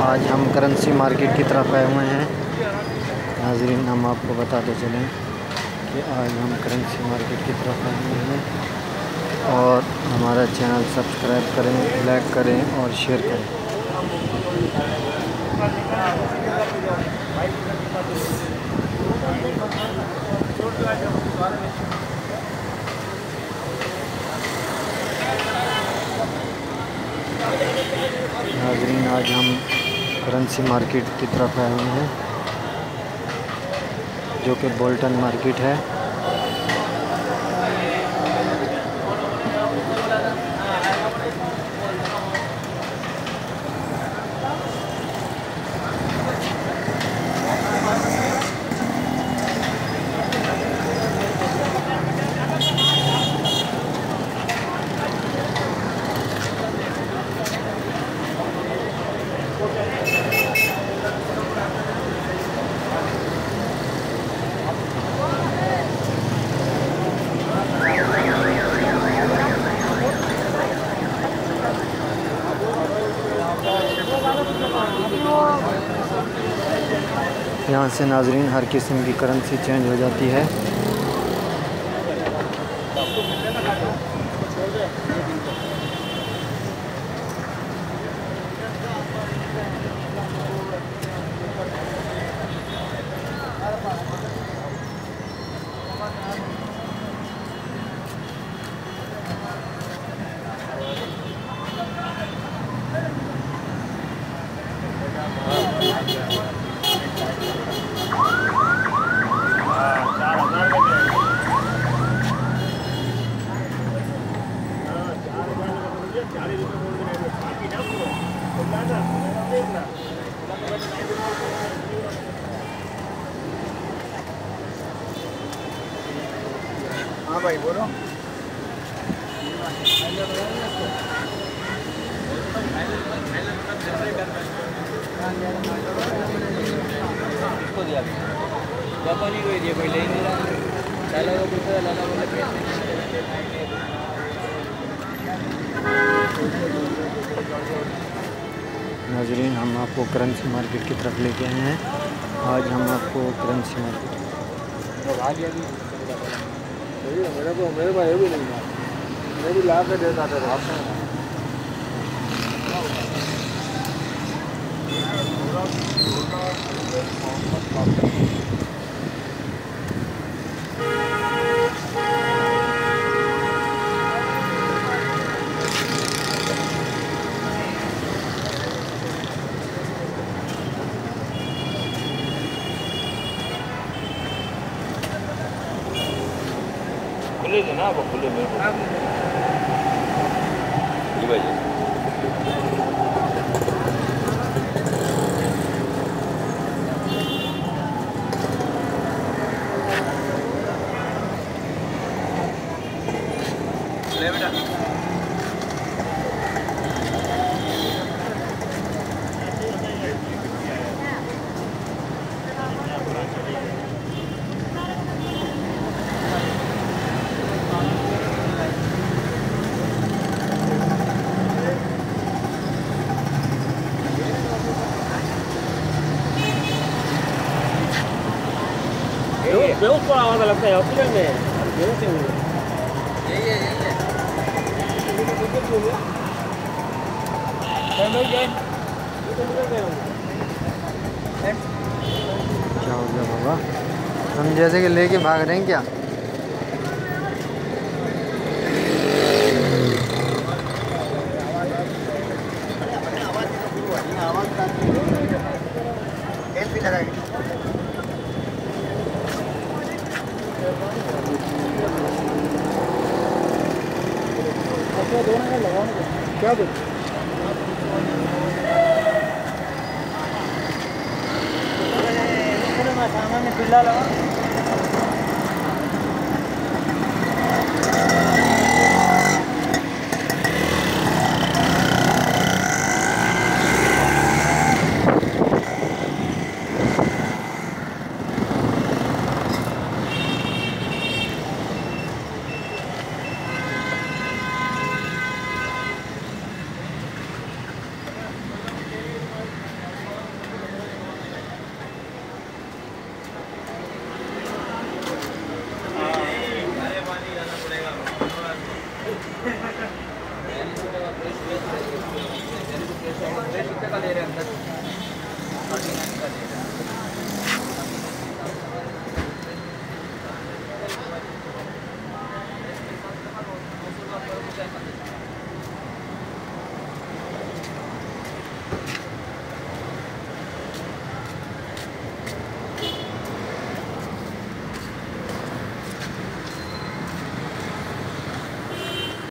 آج ہم currency market کی طرف آئے ہوئے ہیں۔ ناظرین، ہم آپ کو بتاتے چلیں کہ آج ہم کرنسی مارکیٹ کی طرف آئے ہوئے ہیں۔ اور ہمارا چینل سبسکرائب کریں، لائک کریں اور شیئر کریں۔ ناظرین، آج ہم کرنسی مارکیٹ کی طرف آئے ہوئے ہیں جو کہ بولٹن مارکیٹ ہے۔ یہاں سے ناظرین ہر قسم کی کرنسی چینج ہو جاتی ہے۔ ہاں بھائی بولو کو دیا جاپانی کو دیا کوئی لے نہیں رہا لالا کو پوچھا لالا بولے ناظرین، ہم آپ کو کرنسی مارکیٹ کی طرف لے کے آئے ہیں۔ آج ہم آپ کو کرنسی مارکیٹ میرے کو میرے کو یہ بھی نہیں تھا میں بھی لا کے دیتا تھا آپ کھلے تھے نا آپ کھلے میں جی بھائی لے بیٹا بہت بڑا ہوتا لگتا ہے ہاسپٹل میں یہی ہے یہی کیا ہو گیا بابا ہم جیسے کہ لے کے بھاگ رہے ہیں کیا کیا دو سامان پلا لگا